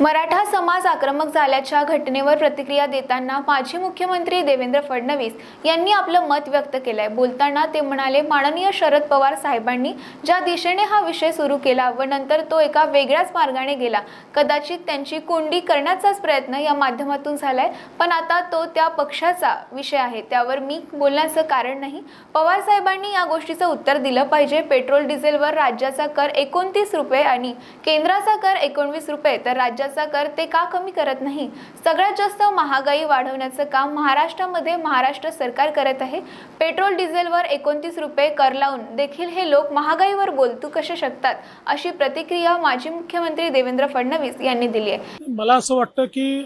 मराठा समाज आक्रमक झाल्याच्या घटनेवर प्रतिक्रिया देताना माजी मुख्यमंत्री देवेंद्र फडणवीस यांनी आपलं मत व्यक्त केलंय. बोलताना ते म्हणाले माननीय शरद पवार साहेबांनी ज्या दिशेने हा विषय सुरू केला व नंतर तो एका वेगळ्याच मार्गाने गेला कदाचित त्यांची कोंडी करण्याचाच प्रयत्न या माध्यमातून झालाय. पण आता तो त्या पक्षाचा विषय आहे. त्यावर मी बोलण्याचं कारण नाही. पवार साहेबांनी या गोष्टीचं उत्तर दिलं पाहिजे. पेट्रोल डिझेलवर राज्याचा कर एकोणतीस रुपये आणि केंद्राचा कर एकोणवीस रुपये. तर राज्याचा कर ते का कमी करत नाही? सगळ्यात जास्त महागाई वाढवण्याचं काम महाराष्ट्रामध्ये महाराष्ट्र सरकार करत आहे. पेट्रोल डिझेलवर एकोणतीस रुपये कर लावून देखील हे लोक महागाईवर बोलतू कसे शकतात? अशी प्रतिक्रिया माजी मुख्यमंत्री देवेंद्र फडणवीस यांनी दिली आहे. मला असं वाटतं की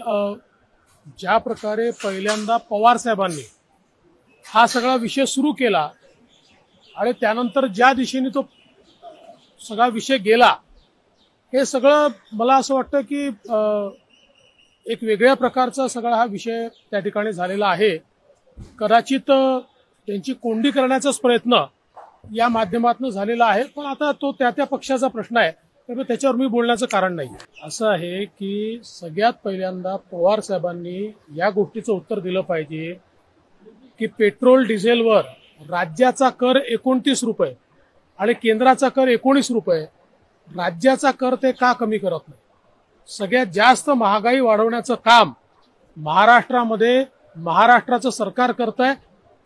ज्या प्रकारे पहिल्यांदा पवार साहेबांनी हा सगळा विषय सुरू केला आणि त्यानंतर ज्या दिशेने तो सगळा विषय गेला हे सगळं मला असं वाटतं की एक वेगळ्या प्रकारचा सगळा हा विषय त्या ठिकाणी झालेला आहे. कदाचित त्यांची कोंडी करण्याचाच प्रयत्न या माध्यमातून झालेला आहे पण आता तो त्या त्या पक्षाचा प्रश्न आहे. त्यामुळे त्याच्यावर मी बोलण्याचं कारण नाही. असं आहे की सगळ्यात पहिल्यांदा पवार साहेबांनी या गोष्टीचं उत्तर दिलं पाहिजे की पेट्रोल डिझेलवर राज्याचा कर एकोणतीस रुपये आणि केंद्राचा कर एकोणीस रुपये राज्याचा कर ते का कमी करत नाही? सगळ्यात जास्त महागाई वाढवण्याचं काम महाराष्ट्रामध्ये महाराष्ट्राचं सरकार करत आहे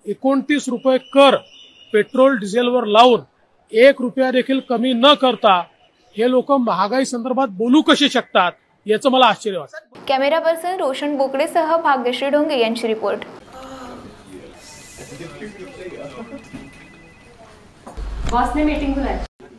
एकोणतीस रुपये कर पेट्रोल डिझेलवर लावून एक रुपया देखील कमी न करता हे लोक महागाई संदर्भात बोलू कसे शकतात याचं मला आश्चर्य वाटतं. कॅमेरा पर्सन रोशन बोकडेसह भाग्यश्री ढोंगे यांची रिपोर्ट. बॉस ने मीटिंग बुलाई